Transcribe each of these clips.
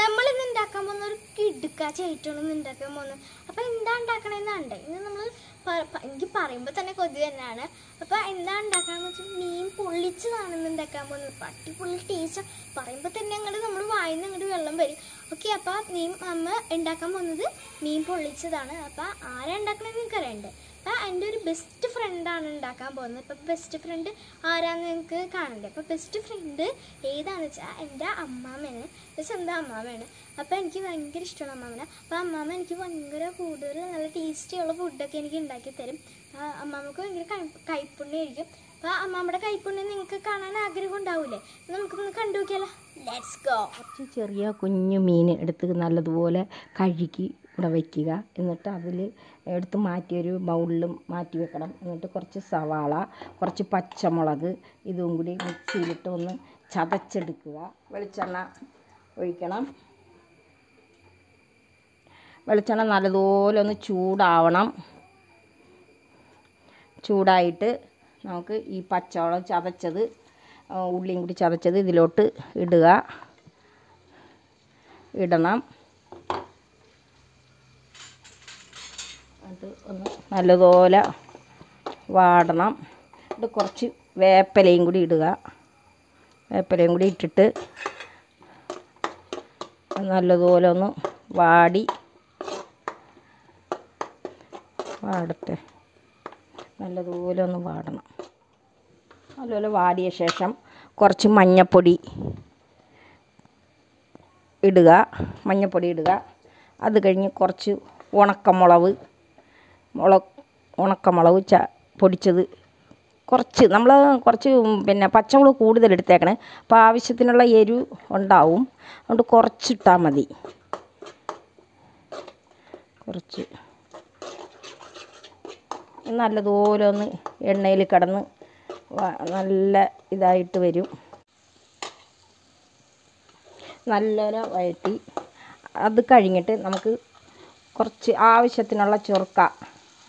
നമ്മൾ ഇന്ന് ഉണ്ടാക്കാൻ പോകുന്ന ഒരു കിടുക്കാച്ചായിട്ടാണ് ഇന്ന് ഉണ്ടാക്കാൻ പോകുന്നത്. അപ്പൊ എന്താ ഉണ്ടാക്കണേന്നാണ്ടേ ഇന്ന് നമ്മൾ എനിക്ക് പറയുമ്പോൾ തന്നെ കൊതി തന്നെയാണ്. അപ്പോൾ എന്താണ് ഉണ്ടാക്കാന്ന് വെച്ചാൽ മീൻ പൊള്ളിച്ചതാണ് ഇന്ന് ഉണ്ടാക്കാൻ പോകുന്നത്? പട്ടിപ്പൊള്ളി ടേസ്റ്റ് പറയുമ്പോൾ തന്നെ അങ്ങോട്ട് നമ്മൾ വായിന്ന് അങ്ങോട്ട് വെള്ളം വരും. ഓക്കെ അപ്പോൾ മീൻ അമ്മ ഉണ്ടാക്കാൻ പോകുന്നത് മീൻ പൊള്ളിച്ചതാണ്. അപ്പോൾ ആരാ ഉണ്ടാക്കണമെന്ന് നിങ്ങൾക്ക് അറിയണ്ട്? അപ്പം എന്റെ ഒരു ബെസ്റ്റ് ഫ്രണ്ടാണ് ഉണ്ടാക്കാൻ പോകുന്നത്. ഇപ്പം ബെസ്റ്റ് ഫ്രണ്ട് ആരാന്ന് നിങ്ങൾക്ക് കാണണ്ടേ? അപ്പം ബെസ്റ്റ് ഫ്രണ്ട് ഏതാണെന്ന് വെച്ചാൽ എന്റെ അമ്മാമ്മയാണ് സ്വന്തം അമ്മാമ്മയാണ് അപ്പോൾ എനിക്ക് ഭയങ്കര ഇഷ്ടമാണ് അമ്മാമ്മനെ അപ്പോൾ അമ്മാമ്മ എനിക്ക് ഭയങ്കര കൂടുതൽ നല്ല ടേസ്റ്റിയുള്ള ഫുഡൊക്കെ എനിക്ക് ഉണ്ടാക്കി തരും. അപ്പോൾ അമ്മാമ്മക്ക് ഭയങ്കര കൈപ്പുണ്യായിരിക്കും. അപ്പോൾ അമ്മാമ്മയുടെ കൈപ്പുണ്യം നിങ്ങൾക്ക് കാണാൻ ആഗ്രഹം ഉണ്ടാവില്ലേ നമുക്കൊന്ന് കണ്ടു ലെറ്റ്സ് ഗോ കുറച്ച് ചെറിയ കുഞ്ഞു മീൻ എടുത്ത് നല്ലതുപോലെ കഴുകി ഇവിടെ വയ്ക്കുക എന്നിട്ട് അതിൽ എടുത്ത് മാറ്റിയൊരു ബൗളിലും മാറ്റി വെക്കണം. എന്നിട്ട് കുറച്ച് സവാള കുറച്ച് പച്ചമുളക് ഇതും കൂടി മിക്സിയിലിട്ട് ഒന്ന് ചതച്ചെടുക്കുക. വെളിച്ചെണ്ണ ഒഴിക്കണം. വെളിച്ചെണ്ണ നല്ലതുപോലെ ഒന്ന് ചൂടാവണം. ചൂടായിട്ട് നമുക്ക് ഈ പച്ചവളം ചതച്ചത് ഉള്ളിയും കൂടി ചതച്ചത് ഇതിലോട്ട് ഇടുക. ഇടണം. അത് ഒന്ന് നല്ലതുപോലെ വാടണം. ഇത് കുറച്ച് വേപ്പിലയും കൂടി ഇടുക. വേപ്പിലയും കൂടി ഇട്ടിട്ട് നല്ലതുപോലെ ഒന്ന് വാടി. വാടട്ടെ. നല്ലതുപോലെ ഒന്ന് വാടണം. നല്ലപോലെ വാടിയ ശേഷം കുറച്ച് മഞ്ഞപ്പൊടി ഇടുക. മഞ്ഞപ്പൊടി ഇടുക. അത് കഴിഞ്ഞ് കുറച്ച് ഉണക്കമുളക് മുളക് ഉണക്കമുളക് ച പൊടിച്ചത് കുറച്ച് നമ്മൾ കുറച്ച് പിന്നെ പച്ചമുളക് കൂടുതൽ എടുത്തേക്കണേ. അപ്പോൾ ആവശ്യത്തിനുള്ള എരിവ് ഉണ്ടാവും. അതുകൊണ്ട് കുറച്ചിട്ടാൽ മതി. കുറച്ച് നല്ലതുപോലെ ഒന്ന് എണ്ണയിൽ കിടന്ന് നല്ല ഇതായിട്ട് വരും. നല്ലൊരു വഴറ്റി. അത് കഴിഞ്ഞിട്ട് നമുക്ക് കുറച്ച് ആവശ്യത്തിനുള്ള ചൊറുക്ക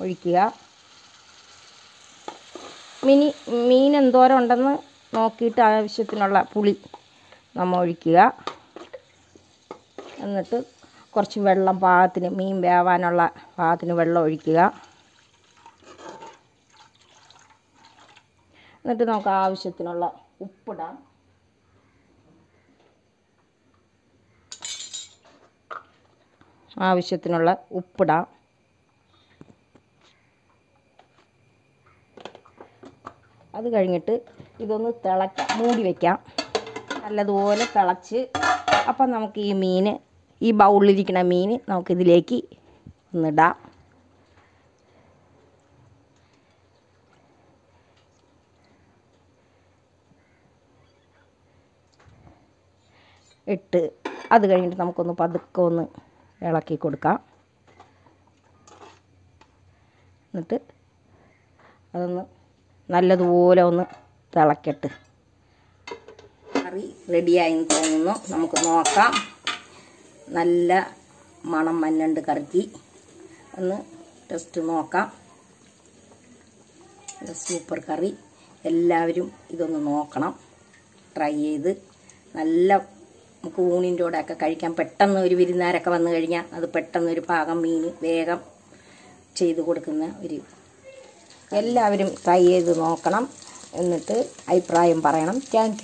ഒഴിക്കുക. മിനി മീൻ എന്തോരം ഉണ്ടെന്ന് നോക്കിയിട്ട് ആവശ്യത്തിനുള്ള പുളി നമ്മൾ ഒഴിക്കുക. എന്നിട്ട് കുറച്ച് വെള്ളം പാകത്തിന് മീൻ വേവാനുള്ള പാകത്തിന് വെള്ളം ഒഴിക്കുക. എന്നിട്ട് നമുക്ക് ആവശ്യത്തിനുള്ള ഉപ്പിടാം. ആവശ്യത്തിനുള്ള ഉപ്പിടാം. അത് കഴിഞ്ഞിട്ട് ഇതൊന്ന് തിളക്കാം മൂടി വയ്ക്കാം നല്ലതുപോലെ തിളച്ച്. അപ്പം നമുക്ക് ഈ മീൻ ഈ ബൗളിലിരിക്കുന്ന മീൻ നമുക്കിതിലേക്ക് ഒന്നിടാം ഇട്ട് അത് കഴിഞ്ഞിട്ട് നമുക്കൊന്ന് പതുക്കെ ഒന്ന് ഇളക്കി കൊടുക്കാം. എന്നിട്ട് അതൊന്ന് നല്ലതുപോലെ ഒന്ന് തിളക്കട്ട്. കറി റെഡിയായി തോന്നുന്നു. നമുക്ക് നോക്കാം. നല്ല മണം മഞ്ഞണ്ട് കറിക്ക്. ഒന്ന് ടെസ്റ്റ് നോക്കാം. സൂപ്പർ കറി. എല്ലാവരും ഇതൊന്ന് നോക്കണം. ട്രൈ ചെയ്ത് നല്ല നമുക്ക് ഊണിന്റെ ഒക്കെ കഴിക്കാൻ പെട്ടെന്ന് ഒരു വിരുന്നാരൊക്കെ വന്നു കഴിഞ്ഞാൽ അത് പെട്ടെന്ന് ഒരു പാകം മീൻ വേഗം ചെയ്ത് കൊടുക്കുന്ന ഒരു എല്ലാവരും ട്രൈ ചെയ്ത് നോക്കണം. എന്നിട്ട് അഭിപ്രായം പറയണം. താങ്ക്